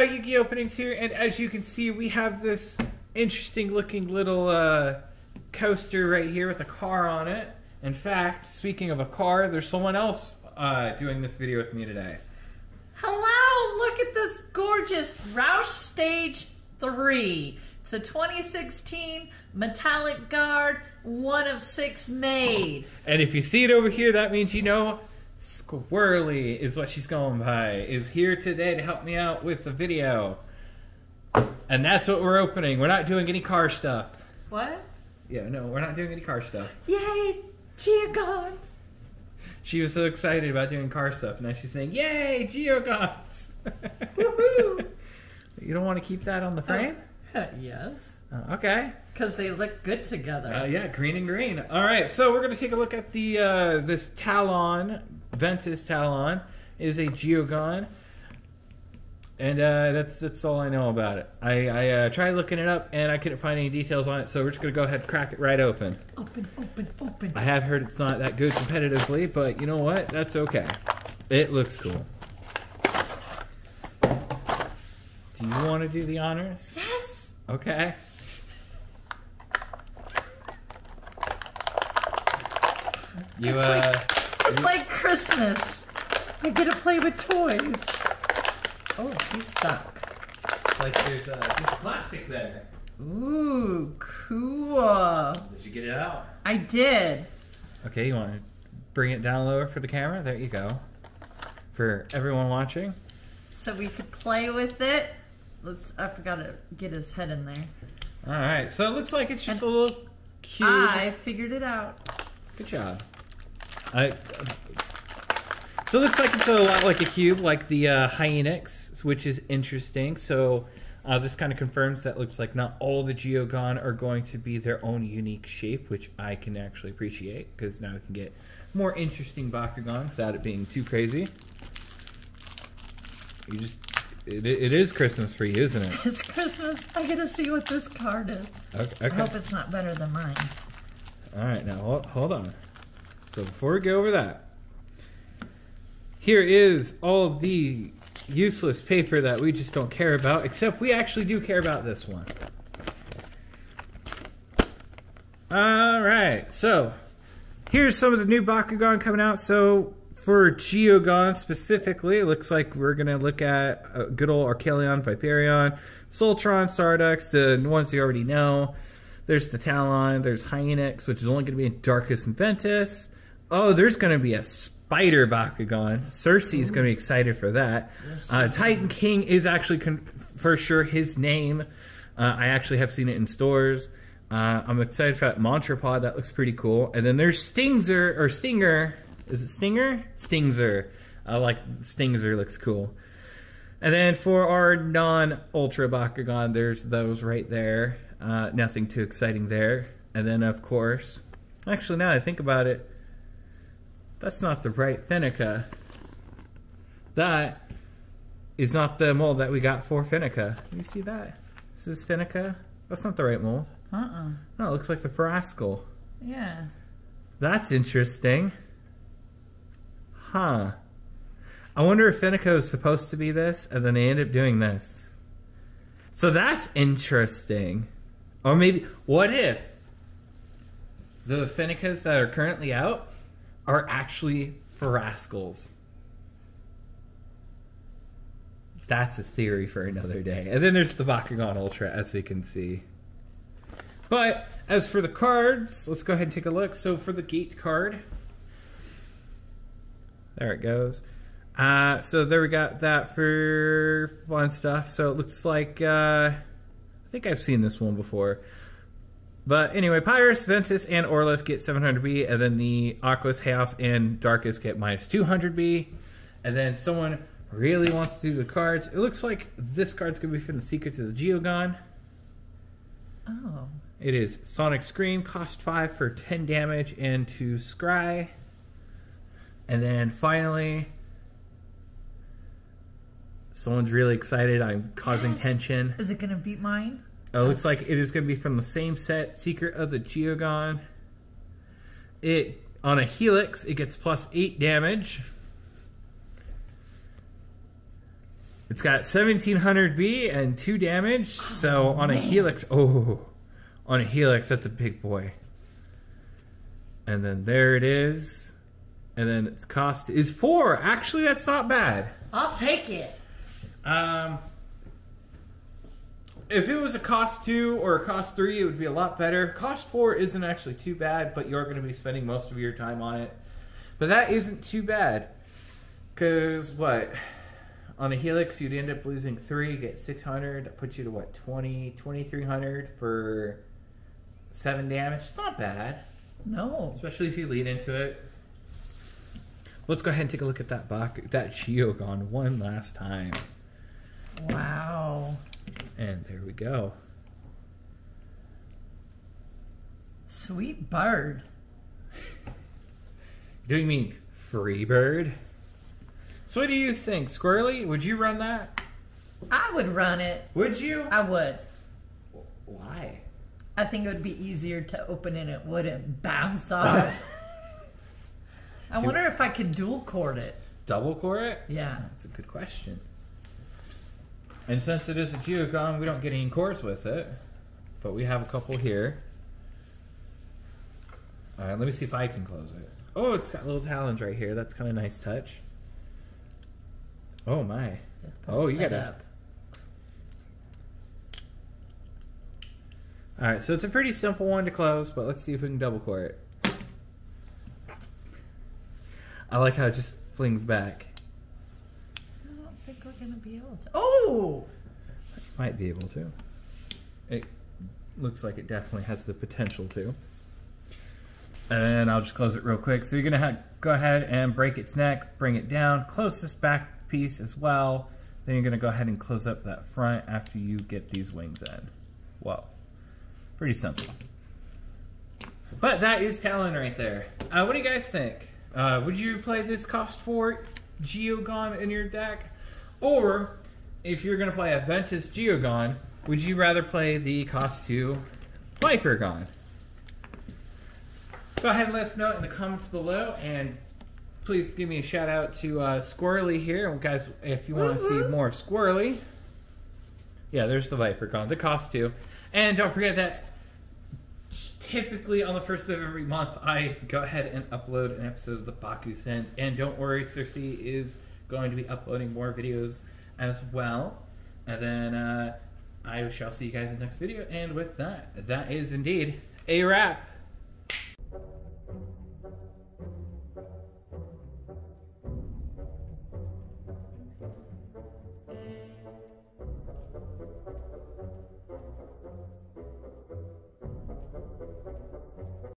uh, YuGiOpenings here, and as you can see, we have this interesting looking little uh, coaster right here with a car on it. In fact, speaking of a car, there's someone else uh, doing this video with me today. Hello, look at this gorgeous Roush Stage 3. It's a 2016 Metallic Guard, one of six made. And if you see it over here, that means you know Squirley is what she's going by, is here today to help me out with the video. And that's what we're opening. We're not doing any car stuff. What? Yeah, no, we're not doing any car stuff. Yay, Geogans! She was so excited about doing car stuff. And now she's saying, Yay, Geogans! Woohoo! you don't want to keep that on the frame? yes, Uh, okay. because they look good together. Uh, yeah, green and green. All right, so we're gonna take a look at the uh, this Talon, Ventus Talon, is a Geogan, and uh, that's that's all I know about it. I, I uh, tried looking it up and I couldn't find any details on it, so we're just gonna go ahead and crack it right open. Open, open, open. I have heard it's not that good competitively, but you know what? That's okay. It looks cool. Do you want to do the honors? Yes! Okay. You uh. like- It's like Christmas. I get to play with toys. Oh, he's stuck. Like there's a piece of plastic there. Ooh, cool. Did you get it out? I did. Okay, you want to bring it down lower for the camera? There you go. For everyone watching. So we could play with it. Let's. I forgot to get his head in there. All right. So it looks like it's just a little cube. I figured it out. Good job. I. So it looks like it's a lot like a cube, like the uh, Hyenix, which is interesting. So uh, this kind of confirms that looks like not all the Geogan are going to be their own unique shape, which I can actually appreciate because now we can get more interesting Bakugan without it being too crazy. You just. It, it is Christmas for you, isn't it? It's Christmas. I get to see what this card is. Okay. I hope it's not better than mine. All right, now hold, hold on. So before we go over that, here is all the useless paper that we just don't care about, except we actually do care about this one. All right, so here's some of the new Bakugan coming out. So for Geogan specifically, it looks like we're gonna look at uh, good old Archelion, Viperion, Soltron, Stardust, the ones you already know. There's the Talon, there's Hyenix, which is only gonna be in Darkus and Ventus. Oh, there's gonna be a Spider Bakugan. Cersei's gonna be excited for that. Uh, Titan King is actually con- for sure his name. Uh, I actually have seen it in stores. Uh, I'm excited for that Montrapod. That looks pretty cool. And then there's Stingzer or Stinger. Is it Stinger? Stingzer. I like Stingzer. Looks cool. And then for our non-Ultra Bakugan, there's those right there. Uh, nothing too exciting there. And then of course, actually now that I think about it, that's not the right Finica. That is not the mold that we got for Finica. You see that? This is Finica. That's not the right mold. Uh-uh. No, it looks like the Frascal. Yeah. That's interesting. Huh. I wonder if Finica was supposed to be this, and then they end up doing this. So that's interesting. Or maybe, what if the Finicas that are currently out are actually Frascals? That's a theory for another day. And then there's the Bakugan Ultra, as we can see. But as for the cards, let's go ahead and take a look. So for the gate card, there it goes. Uh, so there we got that for fun stuff. So it looks like uh, I think I've seen this one before. But anyway, Pyrus, Ventus, and Aurelus get 700B, and then the Aquos, Haos, and Darkus get minus 200B. And then someone really wants to do the cards. It looks like this card's going to be from the Secrets of the Geogan. Oh. It is Sonic Scream, cost 5 for 10 damage, and to Scry. And then finally, someone's really excited. I'm causing Yes. tension. Is it gonna beat mine? It looks like it is going to be from the same set, Secret of the Geogan. It on a Helix, it gets plus 8 damage. It's got 1700 B and 2 damage. So on a Helix, oh, on a Helix, that's a big boy. And then there it is. And then its cost is 4. Actually, that's not bad. I'll take it. Um, if it was a cost 2 or a cost 3, it would be a lot better. Cost 4 isn't actually too bad, but you're going to be spending most of your time on it. But that isn't too bad. Because, what? On a Helix, you'd end up losing 3, get 600. That puts you to, what, 20, 2300 for 7 damage. It's not bad, No. especially if you lead into it. Let's go ahead and take a look at that Bak- that Geogan one last time. Wow. And there we go. Sweet bird. Do you mean free bird? So what do you think, Squirley? Would you run that? I would run it. Would you? I would. Why? I think it would be easier to open it. It wouldn't bounce off. I wonder if I could dual cord it. Double core it? Yeah. That's a good question. And since it is a Geogan, we don't get any cores with it. But we have a couple here. Alright, let me see if I can close it. Oh, it's got little talons right here. That's kind of nice touch. Oh my. Oh, you gotta- up. Alright, so it's a pretty simple one to close, but let's see if we can double core it. I like how it just flings back. I don't think we're gonna be able to. Oh, Might be able to. It looks like it definitely has the potential to. And I'll just close it real quick. So you're gonna ha- go ahead and break its neck, bring it down, close this back piece as well. Then you're gonna go ahead and close up that front after you get these wings in. Whoa, pretty simple. But that is Talon right there. Uh, what do you guys think? Uh, would you play this cost four Geogan in your deck, or if you're going to play a Ventus Geogan, would you rather play the cost two Vipergan? Go ahead and let us know in the comments below, and please give me a shout out to uh, Squirley here, and guys. If you want to see more of Squirley, yeah, there's the Vipergan, the cost two, and don't forget that typically on the first of every month, I go ahead and upload an episode of the Baku Sense. And don't worry, Cersei is going to be uploading more videos as well. And then uh, I shall see you guys in the next video. And with that, that is indeed a wrap.